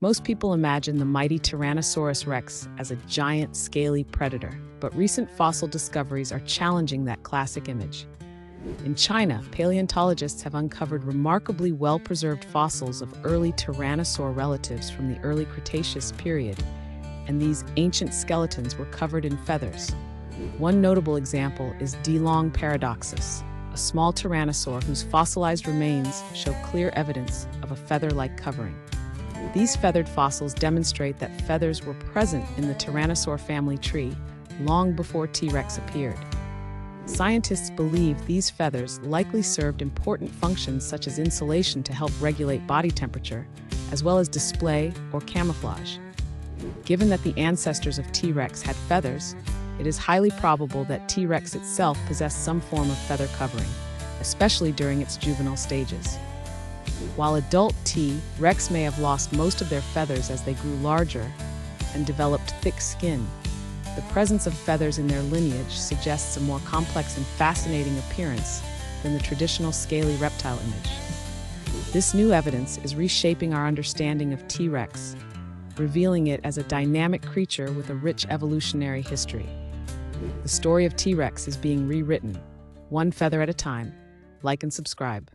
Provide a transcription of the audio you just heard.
Most people imagine the mighty Tyrannosaurus rex as a giant, scaly predator, but recent fossil discoveries are challenging that classic image. In China, paleontologists have uncovered remarkably well preserved fossils of early tyrannosaur relatives from the early Cretaceous period, and these ancient skeletons were covered in feathers. One notable example is Dilong paradoxus, a small tyrannosaur whose fossilized remains show clear evidence of a feather like covering. These feathered fossils demonstrate that feathers were present in the Tyrannosaur family tree long before T. rex appeared. Scientists believe these feathers likely served important functions such as insulation to help regulate body temperature, as well as display or camouflage. Given that the ancestors of T. rex had feathers, it is highly probable that T. rex itself possessed some form of feather covering, especially during its juvenile stages. While adult T. rex may have lost most of their feathers as they grew larger and developed thick skin, the presence of feathers in their lineage suggests a more complex and fascinating appearance than the traditional scaly reptile image. This new evidence is reshaping our understanding of T. rex, revealing it as a dynamic creature with a rich evolutionary history. The story of T. rex is being rewritten, one feather at a time. Like and subscribe.